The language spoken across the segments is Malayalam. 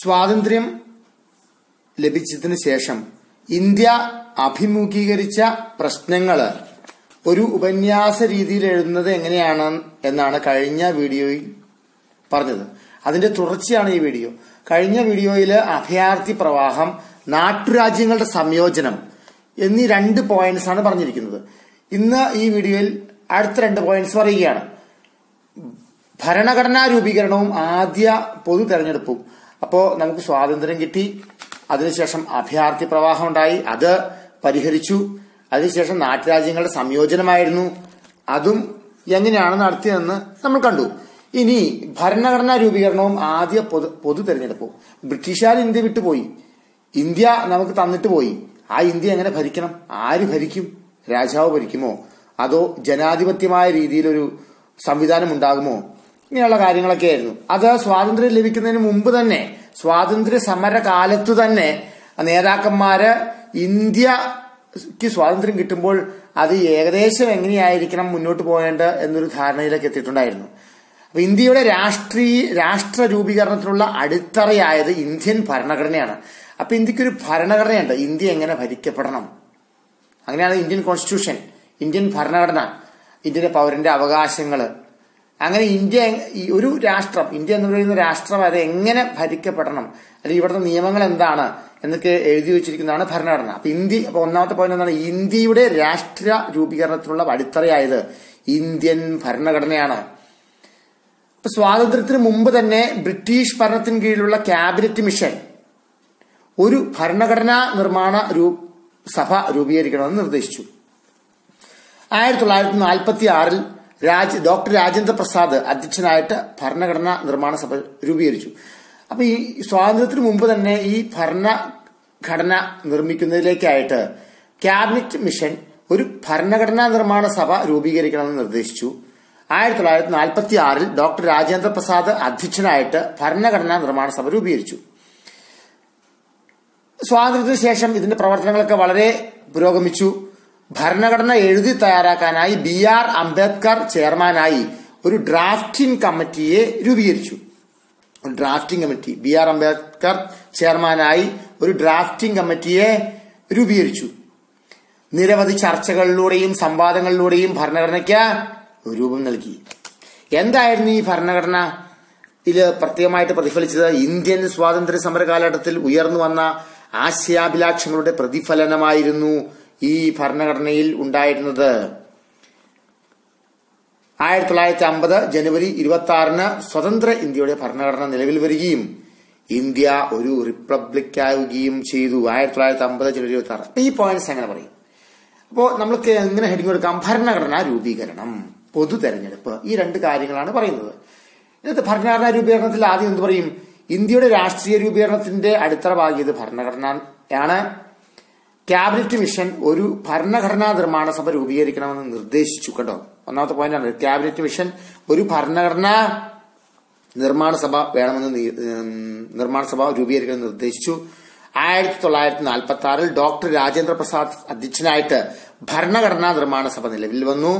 സ്വാതന്ത്ര്യം ലഭിച്ചതിന് ശേഷം ഇന്ത്യ അഭിമുഖീകരിച്ച പ്രശ്നങ്ങൾ ഒരു ഉപന്യാസ രീതിയിൽ എഴുതുന്നത് എങ്ങനെയാണ് എന്നാണ് കഴിഞ്ഞ വീഡിയോയിൽ പറഞ്ഞത്. അതിന്റെ തുടർച്ചയാണ് ഈ വീഡിയോ. കഴിഞ്ഞ വീഡിയോയിൽ അഭയാർത്ഥി പ്രവാഹം നാട്ടുരാജ്യങ്ങളുടെ സംയോജനം എന്നീ രണ്ട് പോയിന്റ്സ് ആണ് പറഞ്ഞിരിക്കുന്നത്. ഇന്ന് ഈ വീഡിയോയിൽ അടുത്ത രണ്ട് പോയിന്റ്സ് പറയുകയാണ്. ഭരണഘടനാ രൂപീകരണവും ആദ്യ പൊതു തെരഞ്ഞെടുപ്പും. അപ്പോ നമുക്ക് സ്വാതന്ത്ര്യം കിട്ടി. അതിനുശേഷം അഭയാർത്ഥി പ്രവാഹം ഉണ്ടായി. അത് പരിഹരിച്ചു. അതിനുശേഷം നാട്ടുരാജ്യങ്ങളുടെ സംയോജനമായിരുന്നു. അതും എങ്ങനെയാണ് നടത്തിയതെന്ന് നമ്മൾ കണ്ടു. ഇനി ഭരണഘടനാ രൂപീകരണവും ആദ്യ പൊതു പൊതു തെരഞ്ഞെടുപ്പും. ബ്രിട്ടീഷുകാർ ഇന്ത്യ വിട്ടുപോയി ഇന്ത്യ നമുക്ക് തന്നിട്ട് പോയി. ആ ഇന്ത്യ എങ്ങനെ ഭരിക്കണം? ആര് ഭരിക്കും? രാജാവ് ഭരിക്കുമോ? അതോ ജനാധിപത്യമായ രീതിയിലൊരു സംവിധാനം ഉണ്ടാകുമോ? ഇങ്ങനെയുള്ള കാര്യങ്ങളൊക്കെ ആയിരുന്നു. അത് സ്വാതന്ത്ര്യം ലഭിക്കുന്നതിന് മുമ്പ് തന്നെ സ്വാതന്ത്ര്യ സമര കാലത്ത് തന്നെ നേതാക്കന്മാര് ഇന്ത്യയ്ക്ക് സ്വാതന്ത്ര്യം കിട്ടുമ്പോൾ അത് ഏകദേശം എങ്ങനെയായിരിക്കണം മുന്നോട്ട് പോകേണ്ട എന്നൊരു ധാരണയിലേക്ക് എത്തിയിട്ടുണ്ടായിരുന്നു. അപ്പൊ ഇന്ത്യയുടെ രാഷ്ട്രീയ രാഷ്ട്ര രൂപീകരണത്തിനുള്ള അടിത്തറയായത് ഇന്ത്യൻ ഭരണഘടനയാണ്. അപ്പൊ ഇന്ത്യക്കൊരു ഭരണഘടനയുണ്ട്. ഇന്ത്യ എങ്ങനെ ഭരിക്കപ്പെടണം? അങ്ങനെയാണ് ഇന്ത്യൻ കോൺസ്റ്റിറ്റ്യൂഷൻ ഇന്ത്യൻ ഭരണഘടന ഇന്ത്യയുടെ പൗരന്റെ അവകാശങ്ങൾ. അങ്ങനെ ഇന്ത്യ ഒരു രാഷ്ട്രം ഇന്ത്യ എന്ന് പറയുന്ന രാഷ്ട്രം അത് എങ്ങനെ ഭരിക്കപ്പെടണം? അല്ലെങ്കിൽ ഇവിടുത്തെ നിയമങ്ങൾ എന്താണ് എന്നൊക്കെ എഴുതി വെച്ചിരിക്കുന്നതാണ് ഭരണഘടന. അപ്പൊ ഇന്ത്യ അപ്പൊ ഒന്നാമത്തെ പോയിന്റ് എന്താണ്? ഇന്ത്യയുടെ രാഷ്ട്ര രൂപീകരണത്തിനുള്ള അടിത്തറയായത് ഇന്ത്യൻ ഭരണഘടനയാണ്. ഇപ്പൊ സ്വാതന്ത്ര്യത്തിന് മുമ്പ് തന്നെ ബ്രിട്ടീഷ് ഭരണത്തിന് കീഴിലുള്ള ക്യാബിനറ്റ് മിഷൻ ഒരു ഭരണഘടനാ നിർമ്മാണ സഭ രൂപീകരിക്കണമെന്ന് നിർദ്ദേശിച്ചു. ആയിരത്തി തൊള്ളായിരത്തി നാൽപ്പത്തി ആറിൽ രാജ് ഡോക്ടർ രാജേന്ദ്ര പ്രസാദ് അധ്യക്ഷനായിട്ട് ഭരണഘടനാ നിർമ്മാണ സഭ രൂപീകരിച്ചു. അപ്പൊ ഈ സ്വാതന്ത്ര്യത്തിന് മുമ്പ് തന്നെ ഈ ഭരണഘടന നിർമ്മിക്കുന്നതിലേക്കായിട്ട് ക്യാബിനറ്റ് മിഷൻ ഒരു ഭരണഘടനാ നിർമ്മാണ സഭ രൂപീകരിക്കണമെന്ന് നിർദ്ദേശിച്ചു. ആയിരത്തി തൊള്ളായിരത്തി നാൽപ്പത്തി ആറിൽ ഡോക്ടർ രാജേന്ദ്ര പ്രസാദ് അധ്യക്ഷനായിട്ട് ഭരണഘടനാ നിർമ്മാണ സഭ രൂപീകരിച്ചു. സ്വാതന്ത്ര്യത്തിന് ശേഷം ഇതിന്റെ പ്രവർത്തനങ്ങളൊക്കെ വളരെ പുരോഗമിച്ചു. ഭരണഘടന എഴുതി തയ്യാറാക്കാനായി ബി ആർ അംബേദ്കർ ചെയർമാനായി ഒരു ഡ്രാഫ്റ്റിംഗ് കമ്മിറ്റിയെ രൂപീകരിച്ചു. ഒരു drafting committee. B R Ambedkar ചെയർമാനായി ഒരു ഡ്രാഫ്റ്റിംഗ് കമ്മിറ്റിയെ രൂപീകരിച്ചു. നിരവധി ചർച്ചകളിലൂടെയും സംവാദങ്ങളിലൂടെയും ഭരണഘടനയ്ക്ക് രൂപം നൽകി. എന്തായിരുന്നു ഈ ഭരണഘടന? ഇതിൽ പ്രത്യേകമായിട്ട് പ്രതിഫലിച്ചത് ഇന്ത്യൻ സ്വാതന്ത്ര്യ സമര കാലഘട്ടത്തിൽ ഉയർന്നു വന്ന ആശയാഭിലാഷങ്ങളുടെ പ്രതിഫലനമായിരുന്നു ഈ ഭരണഘടനയിൽ ഉണ്ടായിരുന്നത്? ആയിരത്തി തൊള്ളായിരത്തി അമ്പത് ജനുവരി ഇരുപത്തി ആറിന് സ്വതന്ത്ര ഇന്ത്യയുടെ ഭരണഘടന നിലവിൽ വരികയും ഇന്ത്യ ഒരു റിപ്പബ്ലിക് ആവുകയും ചെയ്തു. ആയിരത്തി തൊള്ളായിരത്തി അമ്പത് ജനുവരി ഇരുപത്തി ആറ് ഈ പോയിന്റ്സ് എങ്ങനെ പറയും? അപ്പോൾ നമ്മൾക്ക് എങ്ങനെ ഹെഡിങ് കൊടുക്കാം ഭരണഘടനാ രൂപീകരണം പൊതു തെരഞ്ഞെടുപ്പ് ഈ രണ്ട് കാര്യങ്ങളാണ് പറയുന്നത്. ഇന്നത്തെ ഭരണഘടനാ രൂപീകരണത്തിൽ ആദ്യം എന്ത് പറയും? ഇന്ത്യയുടെ രാഷ്ട്രീയ രൂപീകരണത്തിന്റെ അടിത്തറ പാകിയത് ഭരണഘടനയാണ്. ക്യാബിനറ്റ് മിഷൻ ഒരു ഭരണഘടനാ നിർമ്മാണ സഭ രൂപീകരിക്കണമെന്ന് നിർദ്ദേശിച്ചു കേട്ടോ. ഒന്നാമത്തെ പോയിന്റാണ് ക്യാബിനറ്റ് മിഷൻ ഒരു ഭരണഘടനാ നിർമ്മാണ സഭ വേണമെന്ന് നിർമ്മാണ സഭ രൂപീകരിക്കണമെന്ന് നിർദ്ദേശിച്ചു. ആയിരത്തി തൊള്ളായിരത്തി നാൽപ്പത്തി ആറിൽ ഡോക്ടർ രാജേന്ദ്ര പ്രസാദ് അധ്യക്ഷനായിട്ട് ഭരണഘടനാ നിർമ്മാണ സഭ നിലവിൽ വന്നു.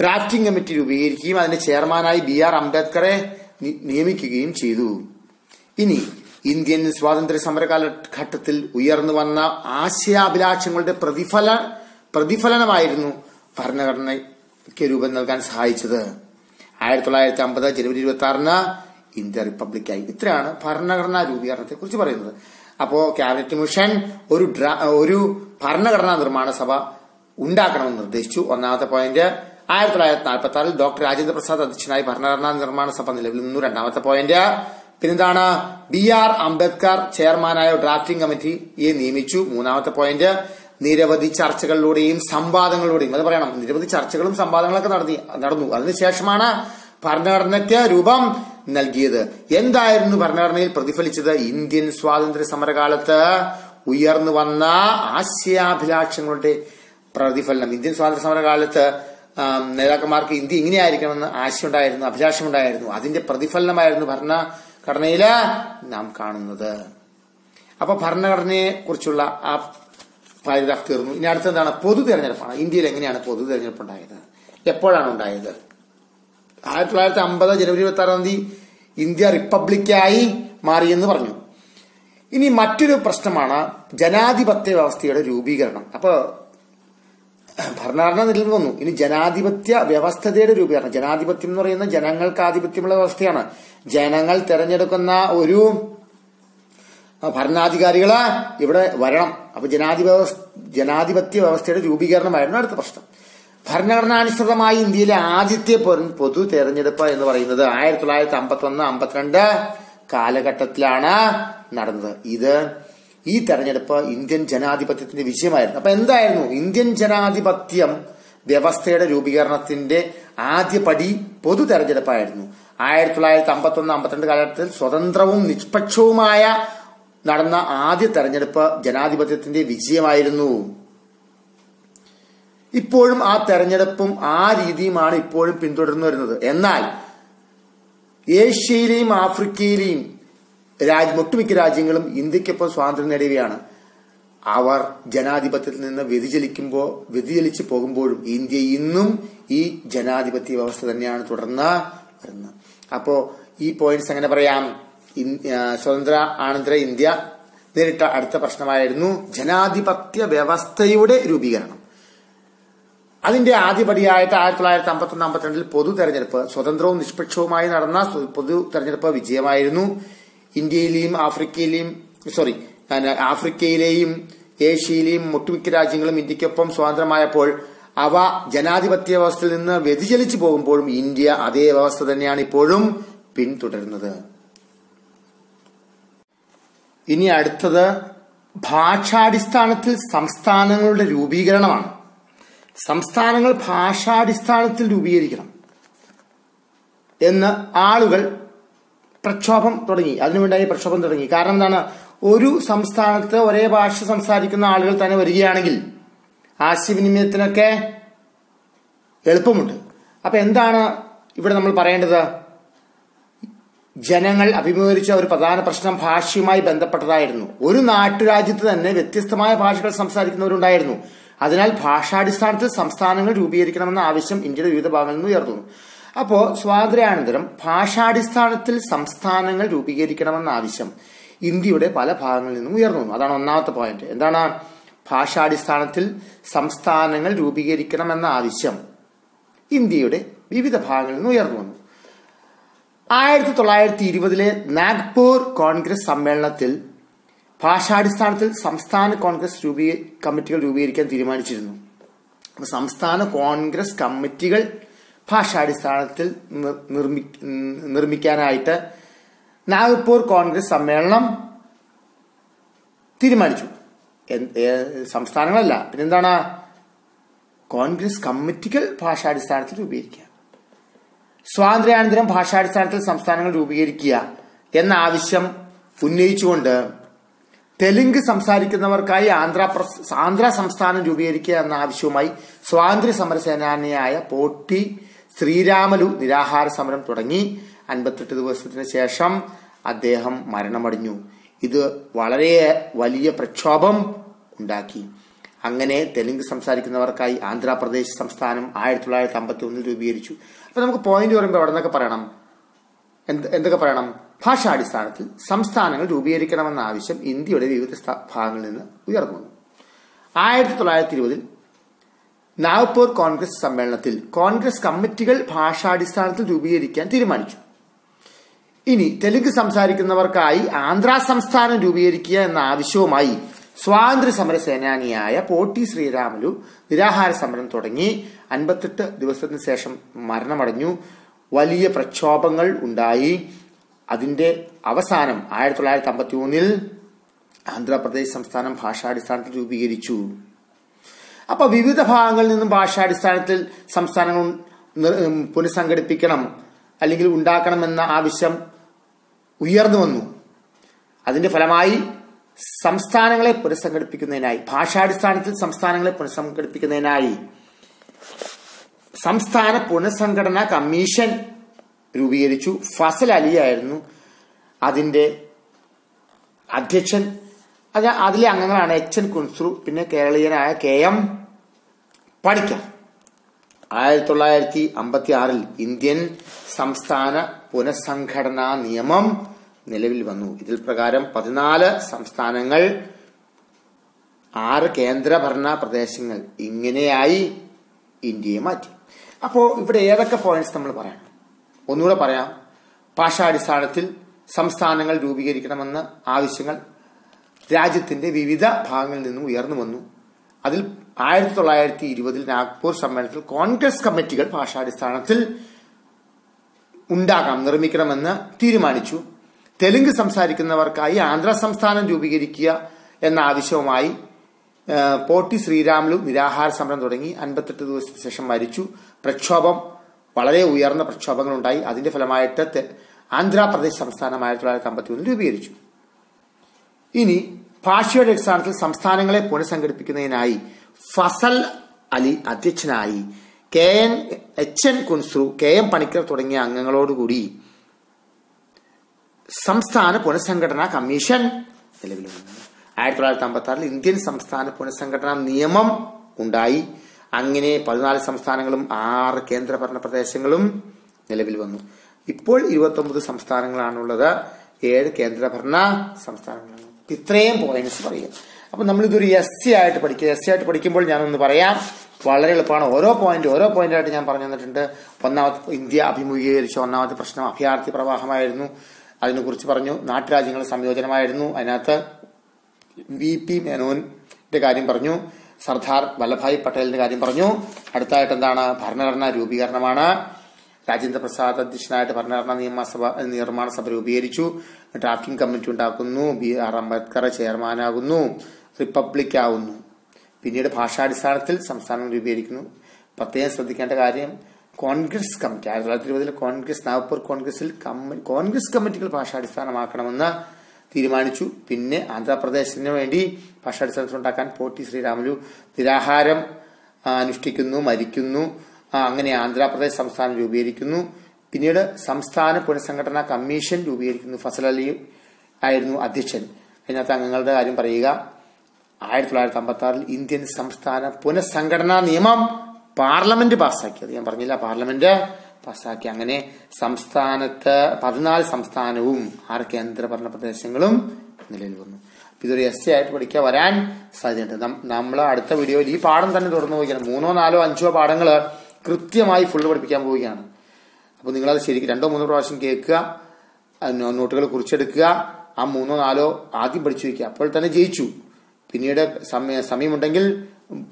ഡ്രാഫ്റ്റിംഗ് കമ്മിറ്റി രൂപീകരിക്കുകയും അതിന്റെ ചെയർമാനായി ബി ആർ അംബേദ്കറെ നിയമിക്കുകയും ചെയ്തു. ഇനി ഇന്ത്യൻ സ്വാതന്ത്ര്യ സമര കാലഘട്ടത്തിൽ ഉയർന്നു വന്ന ആശയാഭിലാഷങ്ങളുടെ പ്രതിഫല പ്രതിഫലനമായിരുന്നു ഭരണഘടനയ്ക്ക് രൂപം നൽകാൻ സഹായിച്ചത്. ആയിരത്തി തൊള്ളായിരത്തി അമ്പത് ജനുവരി ഇരുപത്തി ആറിന് ഇന്ത്യ റിപ്പബ്ലിക്കായി. ഇത്രയാണ് ഭരണഘടനാ രൂപീകരണത്തെ കുറിച്ച് പറയുന്നത്. അപ്പോ ക്യാബിനറ്റ് മിഷൻ ഒരു ഒരു ഭരണഘടനാ നിർമ്മാണ സഭ ഉണ്ടാക്കണമെന്ന് നിർദ്ദേശിച്ചു. ഒന്നാമത്തെ പോയിന്റ് ആയിരത്തി തൊള്ളായിരത്തി നാൽപ്പത്തി ആറിൽ ഡോക്ടർ രാജേന്ദ്ര പ്രസാദ് അധ്യക്ഷനായി ഭരണഘടനാ നിർമ്മാണ സഭ നിലവിൽ നിന്നു. രണ്ടാമത്തെ പോയിന്റ് പിന്നെന്താണ്? ബി ആർ അംബേദ്കർ ചെയർമാനായ ഡ്രാഫ്റ്റിംഗ് കമ്മിറ്റിയെ നിയമിച്ചു. മൂന്നാമത്തെ പോയിന്റ് നിരവധി ചർച്ചകളിലൂടെയും സംവാദങ്ങളിലൂടെയും. അത് പറയണം. നിരവധി ചർച്ചകളും സംവാദങ്ങളൊക്കെ നടത്തി നടന്നു. അതിനുശേഷമാണ് ഭരണഘടനയ്ക്ക് രൂപം നൽകിയത്. എന്തായിരുന്നു ഭരണഘടനയിൽ പ്രതിഫലിച്ചത്? ഇന്ത്യൻ സ്വാതന്ത്ര്യ സമരകാലത്ത് ഉയർന്നു വന്ന ആശയാഭിലാഷങ്ങളുടെ പ്രതിഫലനം. ഇന്ത്യൻ സ്വാതന്ത്ര്യ സമരകാലത്ത് നേതാക്കന്മാർക്ക് ഇന്ത്യ ഇങ്ങനെയായിരിക്കണമെന്ന് ആശയമുണ്ടായിരുന്നു അഭിലാഷമുണ്ടായിരുന്നു. അതിന്റെ പ്രതിഫലനമായിരുന്നു ഭരണഘടനയിൽ നാം കാണുന്നത്. അപ്പൊ ഭരണഘടനയെ കുറിച്ചുള്ള ആ പാരഗ്രാഫ് തീർന്നു. ഇനി അടുത്ത എന്താണ് പൊതു തെരഞ്ഞെടുപ്പാണ് ഇന്ത്യയിൽ എങ്ങനെയാണ് പൊതു തെരഞ്ഞെടുപ്പ് ഉണ്ടായത് എപ്പോഴാണ് ഉണ്ടായത്? ആയിരത്തി തൊള്ളായിരത്തി അമ്പത് ജനുവരി ഇരുപത്തി ആറാം തീയതി ഇന്ത്യ റിപ്പബ്ലിക്കായി മാറിയെന്ന് പറഞ്ഞു. ഇനി മറ്റൊരു പ്രശ്നമാണ് ജനാധിപത്യ വ്യവസ്ഥയുടെ രൂപീകരണം. അപ്പോൾ ഭരണഘടന നിലവിൽ വന്നു. ഇനി ജനാധിപത്യ വ്യവസ്ഥതയുടെ രൂപീകരണം. ജനാധിപത്യം എന്ന് പറയുന്ന ജനങ്ങൾക്ക് ആധിപത്യമുള്ള വ്യവസ്ഥയാണ്. ജനങ്ങൾ തിരഞ്ഞെടുക്കുന്ന ഒരു ഭരണാധികാരികൾ ഇവിടെ വരണം. അപ്പൊ ജനാധിപ ജനാധിപത്യ വ്യവസ്ഥയുടെ രൂപീകരണമായിരുന്നു അടുത്ത പ്രശ്നം. ഭരണഘടനാനുസൃതമായി ഇന്ത്യയിലെ ആദ്യത്തെ പൊതു തെരഞ്ഞെടുപ്പ് എന്ന് പറയുന്നത് ആയിരത്തി തൊള്ളായിരത്തി അമ്പത്തി ഒന്ന് അമ്പത്തിരണ്ട് കാലഘട്ടത്തിലാണ് നടന്നത്. ഇത് ഈ തെരഞ്ഞെടുപ്പ് ഇന്ത്യൻ ജനാധിപത്യത്തിന്റെ വിജയമായിരുന്നു. അപ്പൊ എന്തായിരുന്നു? ഇന്ത്യൻ ജനാധിപത്യം വ്യവസ്ഥയുടെ രൂപീകരണത്തിന്റെ ആദ്യ പടി പൊതു തെരഞ്ഞെടുപ്പായിരുന്നു. ആയിരത്തി തൊള്ളായിരത്തി അമ്പത്തി ഒന്ന് അമ്പത്തിരണ്ട് കാലഘട്ടത്തിൽ സ്വതന്ത്രവും നിഷ്പക്ഷവുമായ നടന്ന ആദ്യ തെരഞ്ഞെടുപ്പ് ജനാധിപത്യത്തിന്റെ വിജയമായിരുന്നു. ഇപ്പോഴും ആ തെരഞ്ഞെടുപ്പും ആ രീതിയുമാണ് ഇപ്പോഴും പിന്തുടർന്നു വരുന്നത്. എന്നാൽ ഏഷ്യയിലെയും ആഫ്രിക്കയിലെയും രാജ്യം ഒട്ടുമിക്ക രാജ്യങ്ങളും ഇന്ത്യക്കൊപ്പം സ്വാതന്ത്ര്യം നേടിയവയാണ്. അവർ ജനാധിപത്യത്തിൽ നിന്ന് വ്യതിചലിക്കുമ്പോൾ വ്യതിചലിച്ചു പോകുമ്പോഴും ഇന്ത്യ ഇന്നും ഈ ജനാധിപത്യ വ്യവസ്ഥ തന്നെയാണ് തുടർന്ന് വരുന്നത്. അപ്പോ ഈ പോയിന്റ്സ് അങ്ങനെ പറയാം? സ്വതന്ത്ര ആനന്തര ഇന്ത്യ നേരിട്ട അടുത്ത പ്രശ്നമായിരുന്നു ജനാധിപത്യ വ്യവസ്ഥയുടെ രൂപീകരണം. അതിന്റെ ആദ്യപടിയായിട്ട് ആയിരത്തി തൊള്ളായിരത്തി അമ്പത്തി ഒന്ന് അമ്പത്തിരണ്ടിൽ പൊതു തെരഞ്ഞെടുപ്പ് സ്വതന്ത്രവും നിഷ്പക്ഷവുമായി നടന്ന പൊതു തെരഞ്ഞെടുപ്പ് വിജയമായിരുന്നു. ഇന്ത്യയിലെയും ആഫ്രിക്കയിലെയും സോറി ആഫ്രിക്കയിലെയും ഏഷ്യയിലെയും ഒട്ടുമിക്ക രാജ്യങ്ങളും ഇന്ത്യക്കൊപ്പം സ്വാതന്ത്ര്യമായപ്പോൾ അവ ജനാധിപത്യ വ്യവസ്ഥയിൽ നിന്ന് വ്യതിചലിച്ചു പോകുമ്പോഴും ഇന്ത്യ അതേ വ്യവസ്ഥ തന്നെയാണ് ഇപ്പോഴും പിന്തുടരുന്നത്. ഇനി അടുത്തത് ഭാഷാടിസ്ഥാനത്തിൽ സംസ്ഥാനങ്ങളുടെ രൂപീകരണമാണ്. സംസ്ഥാനങ്ങൾ ഭാഷാടിസ്ഥാനത്തിൽ രൂപീകരിക്കണം എന്ന് ആളുകൾ പ്രക്ഷോഭം തുടങ്ങി. അതിനുവേണ്ടി പ്രക്ഷോഭം തുടങ്ങി. കാരണം എന്താണ്? ഒരു സംസ്ഥാനത്ത് ഒരേ ഭാഷ സംസാരിക്കുന്ന ആളുകൾ തന്നെ വരികയാണെങ്കിൽ ആശയവിനിമയത്തിനൊക്കെ എളുപ്പമുണ്ട്. അപ്പൊ എന്താണ് ഇവിടെ നമ്മൾ പറയേണ്ടത്? ജനങ്ങൾ അഭിമുഖീകരിച്ച ഒരു പ്രധാന പ്രശ്നം ഭാഷയുമായി ബന്ധപ്പെട്ടതായിരുന്നു. ഒരു നാട്ടുരാജ്യത്ത് തന്നെ വ്യത്യസ്തമായ ഭാഷകൾ സംസാരിക്കുന്നവരുണ്ടായിരുന്നു. അതിനാൽ ഭാഷാടിസ്ഥാനത്തിൽ സംസ്ഥാനങ്ങൾ രൂപീകരിക്കണമെന്ന ആവശ്യം ഇന്ത്യയുടെ വിവിധ ഭാഗങ്ങളിൽ നിന്ന് ഉയർന്നു. അപ്പോൾ സ്വാതന്ത്ര്യാനന്തരം ഭാഷാടിസ്ഥാനത്തിൽ സംസ്ഥാനങ്ങൾ രൂപീകരിക്കണമെന്ന ആവശ്യം. ഇന്ത്യയുടെ പല ഭാഗങ്ങളിൽ നിന്നും ഉയർന്നു വന്നു. അതാണ് ഒന്നാമത്തെ പോയിന്റ് എന്താണ്? ഭാഷാടിസ്ഥാനത്തിൽ സംസ്ഥാനങ്ങൾ രൂപീകരിക്കണമെന്ന ആവശ്യം ഇന്ത്യയുടെ വിവിധ ഭാഗങ്ങളിൽ നിന്ന് ഉയർന്നു വന്നു. ആയിരത്തി തൊള്ളായിരത്തി ഇരുപതിലെ നാഗ്പൂർ കോൺഗ്രസ് സമ്മേളനത്തിൽ ഭാഷാടിസ്ഥാനത്തിൽ സംസ്ഥാന കോൺഗ്രസ് രൂപീ കമ്മിറ്റികൾ രൂപീകരിക്കാൻ തീരുമാനിച്ചിരുന്നു. സംസ്ഥാന കോൺഗ്രസ് കമ്മിറ്റികൾ ഭാഷാടിസ്ഥാനത്തിൽ നിർമ്മി നിർമ്മിക്കാനായിട്ട് നാഗ്പൂർ കോൺഗ്രസ് സമ്മേളനം തീരുമാനിച്ചു. സംസ്ഥാനങ്ങളല്ല. പിന്നെന്താണ്? കോൺഗ്രസ് കമ്മിറ്റികൾ ഭാഷാടിസ്ഥാനത്തിൽ രൂപീകരിക്കുക. സ്വാതന്ത്ര്യാനന്തരം ഭാഷാടിസ്ഥാനത്തിൽ സംസ്ഥാനങ്ങൾ രൂപീകരിക്കുക എന്ന ആവശ്യം ഉന്നയിച്ചുകൊണ്ട് തെലുങ്ക് സംസാരിക്കുന്നവർക്കായി ആന്ധ്ര പ്രസ്- ആന്ധ്ര സംസ്ഥാനം രൂപീകരിക്കുക എന്ന ആവശ്യവുമായി സ്വാതന്ത്ര്യ സമര സേനാനിയായ പോട്ടി ശ്രീരാമലു നിരാഹാര സമരം തുടങ്ങി. അൻപത്തെട്ട് ദിവസത്തിന് ശേഷം അദ്ദേഹം മരണമടിഞ്ഞു. ഇത് വളരെ വലിയ പ്രക്ഷോഭം ഉണ്ടാക്കി. അങ്ങനെ തെലുങ്ക് സംസാരിക്കുന്നവർക്കായി ആന്ധ്രാപ്രദേശ് സംസ്ഥാനം ആയിരത്തി തൊള്ളായിരത്തി അമ്പത്തി ഒന്നിൽ രൂപീകരിച്ചു. അപ്പൊ നമുക്ക് പോയിന്റ് പറയുമ്പോൾ അവിടെ നിന്നൊക്കെ പറയണം. എന്ത് എന്തൊക്കെ പറയണം? ഭാഷാടിസ്ഥാനത്തിൽ സംസ്ഥാനങ്ങൾ രൂപീകരിക്കണമെന്ന ആവശ്യം ഇന്ത്യയുടെ വിവിധ ഭാഗങ്ങളിൽ നിന്ന് ഉയർന്നു. വന്നു ആയിരത്തി തൊള്ളായിരത്തി ഇരുപതിൽ നാഗ്പൂർ കോൺഗ്രസ് സമ്മേളനത്തിൽ കോൺഗ്രസ് കമ്മിറ്റികൾ ഭാഷാടിസ്ഥാനത്തിൽ രൂപീകരിക്കാൻ തീരുമാനിച്ചു. ഇനി തെലുങ്ക് സംസാരിക്കുന്നവർക്കായി ആന്ധ്ര സംസ്ഥാനം രൂപീകരിക്കുക എന്ന ആവശ്യവുമായി സ്വാതന്ത്ര്യ സമര സേനാനിയായ പോട്ടി ശ്രീരാമലു നിരാഹാര സമരം തുടങ്ങി. അൻപത്തെട്ട് ദിവസത്തിന് ശേഷം മരണമടഞ്ഞു. വലിയ പ്രക്ഷോഭങ്ങൾ ഉണ്ടായി. അതിന്റെ അവസാനം ആയിരത്തി തൊള്ളായിരത്തി അമ്പത്തി മൂന്നിൽ ആന്ധ്രാപ്രദേശ് സംസ്ഥാനം ഭാഷാടിസ്ഥാനത്തിൽ രൂപീകരിച്ചു. അപ്പൊ വിവിധ ഭാഗങ്ങളിൽ നിന്നും ഭാഷാടിസ്ഥാനത്തിൽ സംസ്ഥാനങ്ങൾ പുനഃസംഘടിപ്പിക്കണം അല്ലെങ്കിൽ ഉണ്ടാക്കണമെന്ന ആവശ്യം ഉയർന്നു വന്നു. അതിന്റെ ഫലമായി സംസ്ഥാനങ്ങളെ പുനഃസംഘടിപ്പിക്കുന്നതിനായി ഭാഷാടിസ്ഥാനത്തിൽ സംസ്ഥാനങ്ങളെ പുനഃസംഘടിപ്പിക്കുന്നതിനായി സംസ്ഥാന പുനഃസംഘടനാ കമ്മീഷൻ രൂപീകരിച്ചു. ഫസൽ അലിയായിരുന്നു അതിന്റെ അധ്യക്ഷൻ. അത് അതിലെ അംഗങ്ങളാണ് എച്ച് എൻ കുൻസ്രു പിന്നെ കേരളീയനായ കെ എം പണിക്കർ ആയിരത്തി തൊള്ളായിരത്തി അമ്പത്തി ആറിൽ ഇന്ത്യൻ സംസ്ഥാന പുനഃസംഘടനാ നിയമം നിലവിൽ വന്നു. ഇതിൽ പ്രകാരം പതിനാല് സംസ്ഥാനങ്ങൾ ആറ് കേന്ദ്രഭരണ പ്രദേശങ്ങൾ ഇങ്ങനെയായി ഇന്ത്യയെ മാറ്റി. അപ്പോൾ ഇവിടെ ഏതൊക്കെ പോയിന്റ്സ് നമ്മൾ പറയാം? ഒന്നുകൂടെ പറയാം. ഭാഷാടിസ്ഥാനത്തിൽ സംസ്ഥാനങ്ങൾ രൂപീകരിക്കണമെന്ന ആവശ്യങ്ങൾ രാജ്യത്തിന്റെ വിവിധ ഭാഗങ്ങളിൽ നിന്നും ഉയർന്നു വന്നു. അതിൽ ആയിരത്തി തൊള്ളായിരത്തി ഇരുപതിൽ നാഗ്പൂർ സമ്മേളനത്തിൽ കോൺഗ്രസ് കമ്മിറ്റികൾ ഭാഷാടിസ്ഥാനത്തിൽ ഉണ്ടാക്കാം നിർമ്മിക്കണമെന്ന് തീരുമാനിച്ചു. തെലുങ്ക് സംസാരിക്കുന്നവർക്കായി ആന്ധ്ര സംസ്ഥാനം രൂപീകരിക്കുക എന്ന ആവശ്യവുമായി പോട്ടി ശ്രീരാമുലു നിരാഹാര സമരം തുടങ്ങി. അൻപത്തെട്ട് ദിവസത്തിന് ശേഷം മരിച്ചു. പ്രക്ഷോഭം വളരെ ഉയർന്ന പ്രക്ഷോഭങ്ങളുണ്ടായി. അതിന്റെ ഫലമായിട്ട് ആന്ധ്രാപ്രദേശ് സംസ്ഥാനം ആയിരത്തി തൊള്ളായിരത്തി അമ്പത്തി ഒന്നിൽ രൂപീകരിച്ചു. ഇനി ഭാഷയുടെ അടിസ്ഥാനത്തിൽ സംസ്ഥാനങ്ങളെ പുനഃസംഘടിപ്പിക്കുന്നതിനായി ഫസൽ അലി അധ്യക്ഷനായി K N H N Kunzru K M Panikkar തുടങ്ങിയ അംഗങ്ങളോടുകൂടി സംസ്ഥാന പുനഃസംഘടനാ കമ്മീഷൻ നിലവിൽ വന്നു ആയിരത്തി തൊള്ളായിരത്തി അമ്പത്തി ആറിൽ ഇന്ത്യൻ സംസ്ഥാന പുനഃസംഘടനാ നിയമം ഉണ്ടായി. അങ്ങനെ പതിനാല് സംസ്ഥാനങ്ങളും ആറ് കേന്ദ്രഭരണ പ്രദേശങ്ങളും നിലവിൽ വന്നു. ഇപ്പോൾ ഇരുപത്തി ഒമ്പത് സംസ്ഥാനങ്ങളാണുള്ളത്. ഏഴ് കേന്ദ്രഭരണ സംസ്ഥാനങ്ങളാണ്. ഇത്രയും പോയിന്റ്സ് പറയുക. അപ്പൊ നമ്മളിതൊരു എസ് സി ആയിട്ട് പഠിക്കുക. എസ് സി ആയിട്ട് പഠിക്കുമ്പോൾ ഞാനൊന്ന് പറയാം. വളരെ എളുപ്പമാണ്. ഓരോ പോയിന്റ് ഓരോ പോയിന്റായിട്ട് ഞാൻ പറഞ്ഞു തന്നിട്ടുണ്ട്. ഒന്നാമത്തെ ഇന്ത്യ അഭിമുഖീകരിച്ച. ഒന്നാമത്തെ പ്രശ്നം അഭയാർത്ഥി പ്രവാഹമായിരുന്നു. അതിനെക്കുറിച്ച് പറഞ്ഞു. നാട്ടുരാജ്യങ്ങളുടെ സംയോജനമായിരുന്നു. അതിനകത്ത് വി പി മേനോന്റെ കാര്യം പറഞ്ഞു. സർദാർ വല്ലഭായ് പട്ടേലിന്റെ കാര്യം പറഞ്ഞു. അടുത്തായിട്ട് എന്താണ്? ഭരണഘടനാ രൂപീകരണമാണ്. രാജേന്ദ്ര പ്രസാദ് അധ്യക്ഷനായിട്ട് ഭരണഘടനാ നിയമസഭ നിർമ്മാണ സഭ രൂപീകരിച്ചു. ഡ്രാഫ്റ്റിംഗ് കമ്മിറ്റി ഉണ്ടാക്കുന്നു. ബി ആർ അംബേദ്കർ ചെയർമാനാകുന്നു. റിപ്പബ്ലിക് ആവുന്നു പിന്നീട് ഭാഷാടിസ്ഥാനത്തിൽ സംസ്ഥാനം രൂപീകരിക്കുന്നു. പ്രത്യേകം ശ്രദ്ധിക്കേണ്ട കാര്യം കോൺഗ്രസ് കമ്മിറ്റി ആയിരത്തി തൊള്ളായിരത്തി ഇരുപതിൽ കോൺഗ്രസ് നാഗ്പൂർ കോൺഗ്രസിൽ കോൺഗ്രസ് കമ്മിറ്റികൾ ഭാഷാടിസ്ഥാനമാക്കണമെന്ന് തീരുമാനിച്ചു. പിന്നെ ആന്ധ്രാപ്രദേശിന് വേണ്ടി ഭാഷാടിസ്ഥാനത്തിൽ ഉണ്ടാക്കാൻ പോട്ടി ശ്രീരാമുലു നിരാഹാരം അനുഷ്ഠിക്കുന്നു മരിക്കുന്നു. അങ്ങനെ ആന്ധ്രാപ്രദേശ് സംസ്ഥാനം രൂപീകരിക്കുന്നു. പിന്നീട് സംസ്ഥാന പുനഃസംഘടനാ കമ്മീഷൻ രൂപീകരിക്കുന്നു. ഫസൽ അലി ആയിരുന്നു അധ്യക്ഷൻ. അതിനകത്ത് അംഗങ്ങളുടെ കാര്യം പറയുക. ആയിരത്തി തൊള്ളായിരത്തി അമ്പത്തി ആറിൽ ഇന്ത്യൻ സംസ്ഥാന പുനഃസംഘടനാ നിയമം പാർലമെന്റ് പാസ്സാക്കിയത്. ഞാൻ പറഞ്ഞില്ല പാർലമെന്റ് പാസ്സാക്കി. അങ്ങനെ സംസ്ഥാനത്ത് പതിനാല് സംസ്ഥാനവും ആറ് കേന്ദ്രഭരണ പ്രദേശങ്ങളും നിലവിൽ വന്നു. ഇതൊരു എസ് എ ആയിട്ട് പഠിക്കാൻ വരാൻ സാധ്യതയുണ്ട്. നമ്മൾ അടുത്ത വീഡിയോയിൽ ഈ പാഠം തന്നെ തുടർന്ന് പോവുകയാണ്. മൂന്നോ നാലോ അഞ്ചോ പാഠങ്ങൾ കൃത്യമായി ഫുൾ പഠിപ്പിക്കാൻ പോവുകയാണ്. അപ്പോൾ നിങ്ങളത് ശരിക്കും രണ്ടോ മൂന്നോ പ്രാവശ്യം കേൾക്കുക നോട്ടുകൾ കുറിച്ചെടുക്കുക ആ മൂന്നോ നാലോ ആദ്യം പഠിച്ചു വയ്ക്കുക അപ്പോൾ തന്നെ ജയിച്ചു. പിന്നീട് സമയ സമയമുണ്ടെങ്കിൽ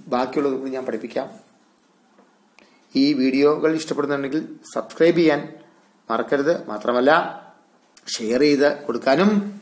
ബാക്കിയുള്ളത് കൂടി ഞാൻ പഠിപ്പിക്കാം. ഈ വീഡിയോകൾ ഇഷ്ടപ്പെടുന്നുണ്ടെങ്കിൽ സബ്സ്ക്രൈബ് ചെയ്യാൻ മറക്കരുത്. മാത്രമല്ല ഷെയർ ചെയ്ത് കൊടുക്കാനും